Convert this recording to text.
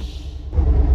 Shh.